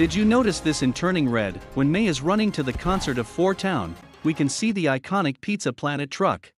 Did you notice this in Turning Red? When Mei is running to the concert of Four Town, we can see the iconic Pizza Planet truck.